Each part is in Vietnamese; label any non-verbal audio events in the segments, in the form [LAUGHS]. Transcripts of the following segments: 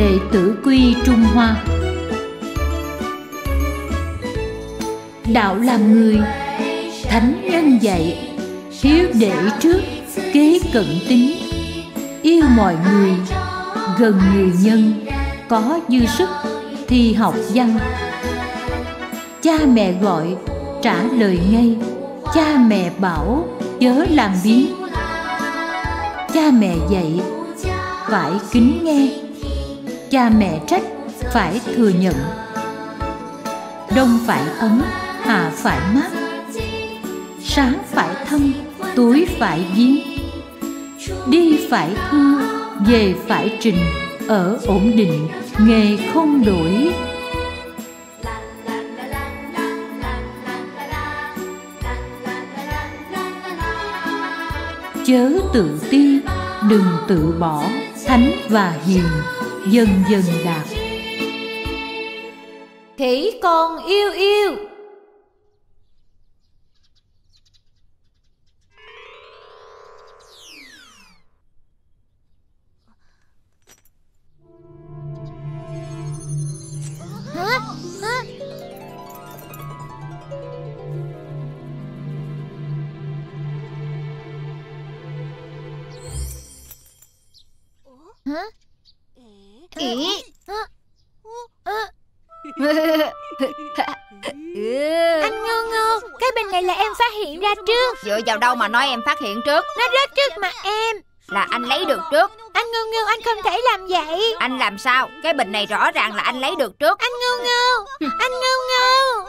Đệ tử quy Trung Hoa. Đạo làm người, Thánh nhân dạy, Hiếu đệ trước, Kế cận tính. Yêu mọi người, Gần người nhân, Có dư sức, Thì học văn. Cha mẹ gọi, Trả lời ngay. Cha mẹ bảo, Chớ làm biến. Cha mẹ dạy, Phải kính nghe. Cha mẹ trách Phải thừa nhận. Đông phải ấm, Hạ phải mát. Sáng phải thân Tối phải giếng Đi phải thưa, Về phải trình, Ở ổn định, Nghề không đổi. Chớ tự ti, đừng tự bỏ, thánh và hiền dần dần đạt. Khỉ con yêu yêu. Anh Ngô Ngô, cái bình này là em phát hiện ra trước. Dựa vào đâu mà nói em phát hiện trước? Nó rớt trước mặt em. Là anh lấy được trước. Anh Ngô Ngô, anh không thể làm vậy. Anh làm sao? Cái bình này rõ ràng là anh lấy được trước. Anh Ngô Ngô, anh Ngô Ngô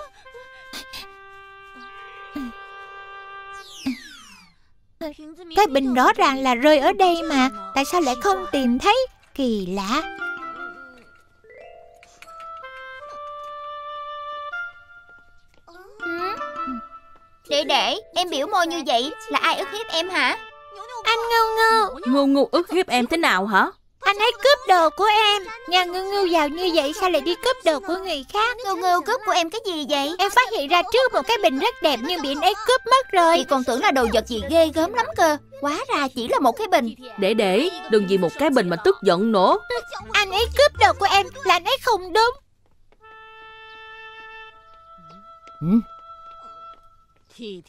Cái bình rõ ràng là rơi ở đây mà. Tại sao lại không tìm thấy? Kỳ lạ Để Em biểu môi như vậy Là ai ức hiếp em hả? Anh Ngô Ngô Ngu ngu ức hiếp em thế nào hả? Anh ấy cướp đồ của em. Nhà ngư ngư giàu như vậy sao lại đi cướp đồ của người khác? Ngưu ngưu cướp của em cái gì vậy? Em phát hiện ra trước một cái bình rất đẹp Nhưng bị anh ấy cướp mất rồi. Chị còn tưởng là đồ vật gì ghê gớm lắm cơ. Quá ra chỉ là một cái bình. Để để Đừng vì một cái bình mà tức giận nữa Anh ấy cướp đồ của em là anh ấy không đúng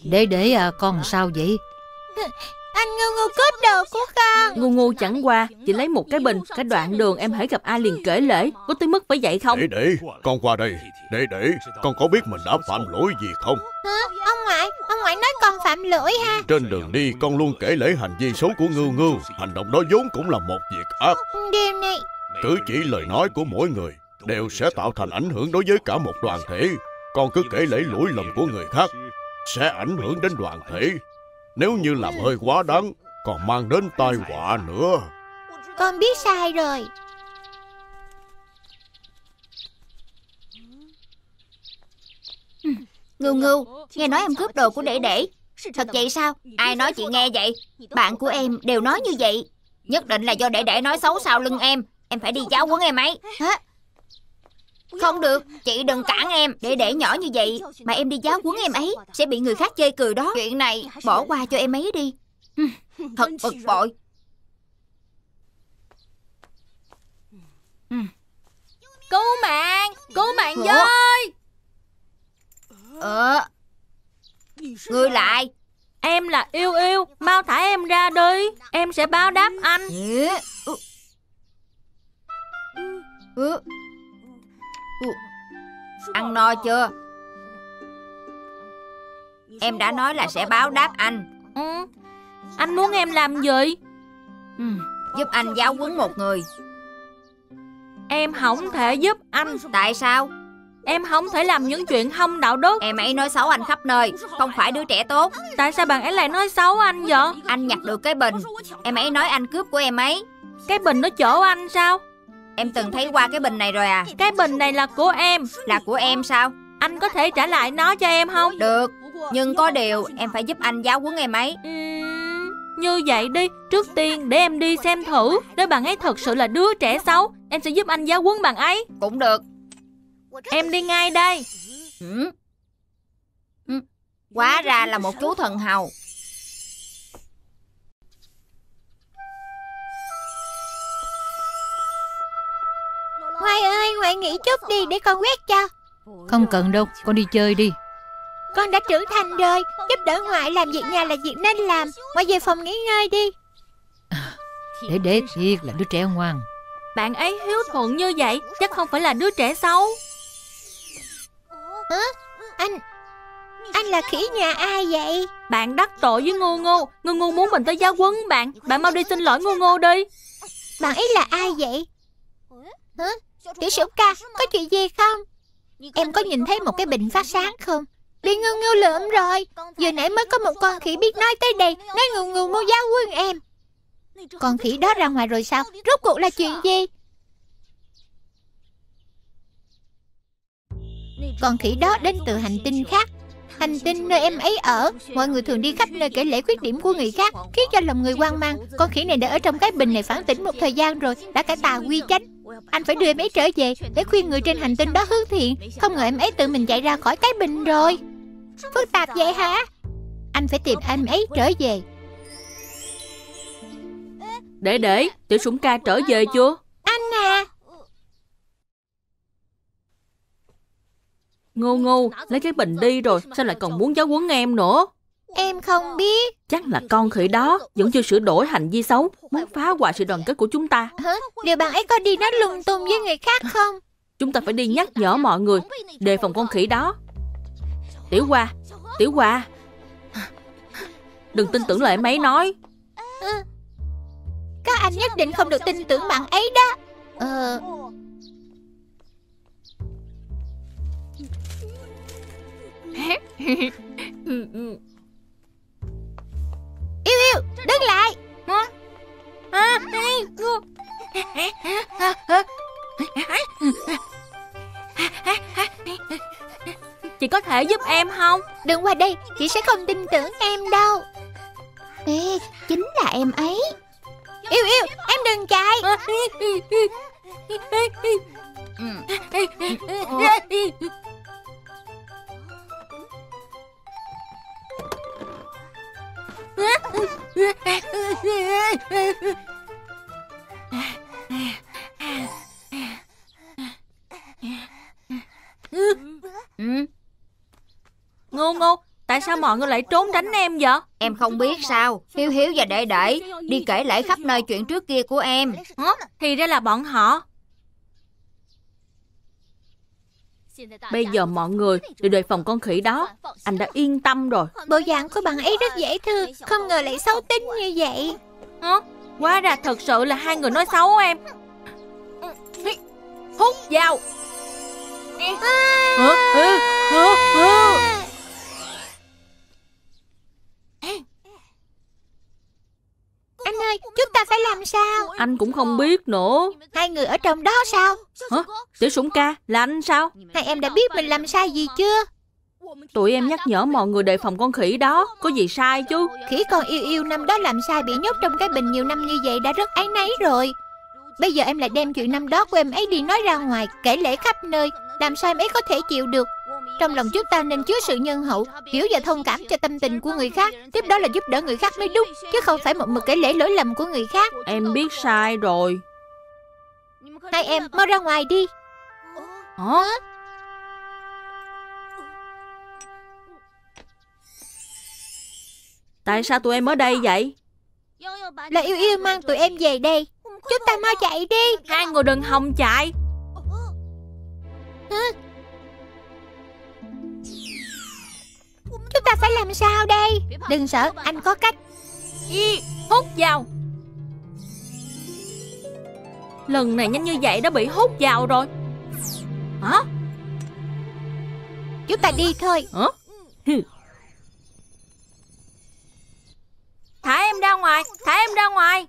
để để à, con sao vậy [LAUGHS] Anh Ngô Ngô cướp đồ của con Ngu ngu chẳng qua Chỉ lấy một cái bình Cả đoạn đường em hãy gặp ai liền kể lễ Có tới mức phải vậy không Để để, con qua đây. Để để, con có biết mình đã phạm lỗi gì không? Hả? Ông ngoại, ông ngoại nói con phạm lỗi ha Trên đường đi, con luôn kể lễ hành vi xấu của Ngưu Ngưu. Hành động đó vốn cũng là một việc ác. Điều này Cử chỉ lời nói của mỗi người đều sẽ tạo thành ảnh hưởng đối với cả một đoàn thể. Con cứ kể lễ lỗi lầm của người khác sẽ ảnh hưởng đến đoàn thể. Nếu như làm hơi quá đáng, còn mang đến tai họa nữa. Con biết sai rồi. Ngưu ngưu Nghe nói em cướp đồ của đệ đệ. Thật vậy sao? Ai nói chị nghe vậy? Bạn của em đều nói như vậy. Nhất định là do đệ đệ nói xấu sau lưng em. Em phải đi giáo huấn em ấy. Hả Không được Chị đừng cản em. Để để nhỏ như vậy Mà em đi giáo huấn em ấy Sẽ bị người khác chê cười đó. Chuyện này bỏ qua cho em ấy đi. Thật bực bội. Cứu mạng Cứu mạng với! Ờ. Ngươi lại. Em là yêu yêu Mau thả em ra đi. Em sẽ báo đáp anh. Ừ. Ừ. Ừ. Ăn no chưa? Em đã nói là sẽ báo đáp anh. Ừ. Anh muốn em làm gì? Ừ. Giúp anh giáo huấn một người. Em không thể giúp anh. Tại sao? Em không thể làm những chuyện không đạo đức. Em ấy nói xấu anh khắp nơi. Không phải đứa trẻ tốt. Tại sao bạn ấy lại nói xấu anh vậy? Anh nhặt được cái bình. Em ấy nói anh cướp của em ấy. Cái bình nó chỗ anh sao Em từng thấy qua cái bình này rồi à? Cái bình này là của em. Là của em sao? Anh có thể trả lại nó cho em không? Được Nhưng có điều em phải giúp anh giáo huấn em ấy. Ừm, Như vậy đi. Trước tiên để em đi xem thử. Nếu bạn ấy thật sự là đứa trẻ xấu Em sẽ giúp anh giáo huấn bạn ấy. Cũng được. Em đi ngay đây. Ừ. Quá ra là một chú thần hầu nghỉ chút đi để con quét cho. Không cần đâu Con đi chơi đi. Con đã trưởng thành rồi Giúp đỡ ngoại làm việc nhà là việc nên làm. Ngoại về phòng nghỉ ngơi đi. Để để thiệt là đứa trẻ ngoan. Bạn ấy hiếu thuận như vậy Chắc không phải là đứa trẻ xấu. Hả? Anh Anh là khỉ nhà ai vậy? Bạn đắc tội với Ngô Ngô Ngô Ngô muốn mình tới giáo huấn bạn. Bạn mau đi xin lỗi Ngô Ngô đi. Bạn ấy là ai vậy? Hả? Tiểu sửu ca, Có chuyện gì không? Em có nhìn thấy một cái bình phát sáng không? Bị ngưu ngưu lượm rồi. Vừa nãy mới có một con khỉ biết nói tới đây, Nói ngưu ngưu muốn giáo quân em. Con khỉ đó ra ngoài rồi sao? Rốt cuộc là chuyện gì? Con khỉ đó đến từ hành tinh khác. Hành tinh nơi em ấy ở, Mọi người thường đi khắp nơi kể lễ khuyết điểm của người khác, Khiến cho lòng người hoang mang. Con khỉ này đã ở trong cái bình này phản tỉnh một thời gian rồi, Đã cải tà quy chánh. Anh phải đưa em ấy trở về Để khuyên người trên hành tinh đó hướng thiện. Không ngờ em ấy tự mình chạy ra khỏi cái bình rồi. Phức tạp vậy hả? Anh phải tìm em ấy trở về. Để để Tiểu sủng ca trở về chưa? Anh à. Ngô Ngô lấy cái bình đi rồi Sao lại còn muốn giáo huấn em nữa Em không biết. Chắc là con khỉ đó Vẫn chưa sửa đổi hành vi xấu Muốn phá hoại sự đoàn kết của chúng ta. Hả? Điều bạn ấy có đi nói lung tung với người khác không? Chúng ta phải đi nhắc nhở mọi người Đề phòng con khỉ đó. Tiểu Hoa Tiểu Hoa. Đừng tin tưởng lời mấy nói. Các anh nhất định không được tin tưởng bạn ấy đó. Ờ [LAUGHS] Đứng lại Chị có thể giúp em không Đừng qua đây Chị sẽ không tin tưởng em đâu Ê, chính là em ấy Yêu yêu Em đừng chạy ừ, Ngô Ngô Tại sao mọi người lại trốn tránh em vậy? Em không biết sao Hiếu Hiếu và Đệ Đệ Đi kể lể khắp nơi chuyện trước kia của em. Hả? Thì ra là bọn họ Bây giờ mọi người đều đề phòng con khỉ đó Anh đã yên tâm rồi Bộ dạng của bạn ấy rất dễ thương Không ngờ lại xấu tính như vậy Hả? Hóa ra thật sự là hai người nói xấu em Hút? Hả? Hả? Làm sao? Anh cũng không biết nữa. Hai người ở trong đó sao? Hả? Tiểu sủng ca là anh sao? Hai em đã biết mình làm sai gì chưa? Tụi em nhắc nhở mọi người đề phòng con khỉ đó. Có gì sai chứ? Khỉ con yêu yêu năm đó làm sai bị nhốt trong cái bình nhiều năm như vậy đã rất áy náy rồi. Bây giờ em lại đem chuyện năm đó của em ấy đi nói ra ngoài Kể lễ khắp nơi Làm sao em ấy có thể chịu được Trong lòng chúng ta nên chứa sự nhân hậu Hiểu và thông cảm cho tâm tình của người khác. Tiếp đó là giúp đỡ người khác mới đúng Chứ không phải một mực kể lễ lỗi lầm của người khác. Em biết sai rồi. Hai em mau ra ngoài đi. Hả? Tại sao tụi em ở đây vậy? Là yêu yêu mang tụi em về đây. Chúng ta mau chạy đi. Hai người đừng hòng chạy Chúng ta phải làm sao đây? Đừng sợ anh có cách. Ý, Hút vào. Lần này nhanh như vậy đã bị hút vào rồi. Hả? Chúng ta đi thôi. Hả? Thả em ra ngoài Thả em ra ngoài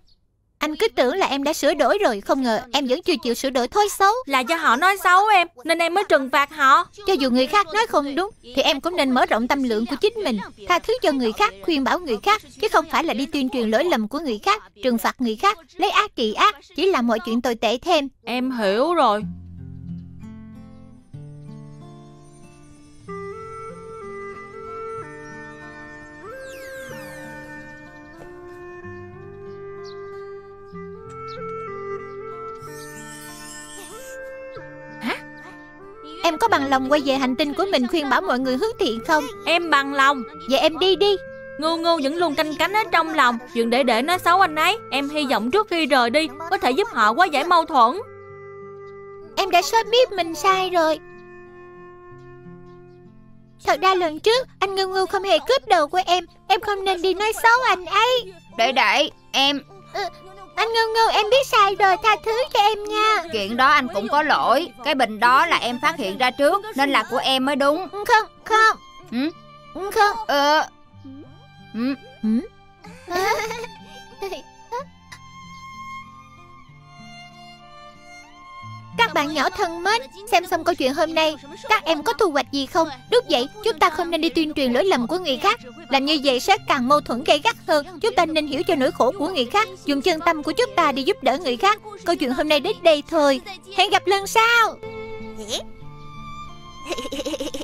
Anh cứ tưởng là em đã sửa đổi rồi Không ngờ em vẫn chưa chịu sửa đổi thói xấu. Là do họ nói xấu em Nên em mới trừng phạt họ. Cho dù người khác nói không đúng Thì em cũng nên mở rộng tâm lượng của chính mình Tha thứ cho người khác, khuyên bảo người khác Chứ không phải là đi tuyên truyền lỗi lầm của người khác Trừng phạt người khác, lấy ác trị ác Chỉ làm mọi chuyện tồi tệ thêm. Em hiểu rồi Em có bằng lòng quay về hành tinh của mình khuyên bảo mọi người hướng thiện không? Em bằng lòng. Vậy em đi đi. Ngô ngô vẫn luôn canh cánh ở trong lòng. Dừng để để nói xấu anh ấy. Em hy vọng trước khi rời đi Có thể giúp họ hóa giải mâu thuẫn. Em đã sớm biết mình sai rồi. Thật ra lần trước Anh Ngưu Ngưu không hề cướp đồ của em. Em không nên đi nói xấu anh ấy. Để để em Anh Ngưu Ngưu em biết sai rồi Tha thứ cho em nha. Chuyện đó anh cũng có lỗi. Cái bình đó là em phát hiện ra trước Nên là của em mới đúng. Không không. Ừ? Không. Ờ. Ừ. [LAUGHS] Các bạn nhỏ thân mến, xem xong câu chuyện hôm nay, các em có thu hoạch gì không? Đúng vậy, chúng ta không nên đi tuyên truyền lỗi lầm của người khác. Làm như vậy sẽ càng mâu thuẫn gây gắt hơn. Chúng ta nên hiểu cho nỗi khổ của người khác, dùng chân tâm của chúng ta đi giúp đỡ người khác. Câu chuyện hôm nay đến đây thôi. Hẹn gặp lần sau. [LAUGHS]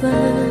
Phật.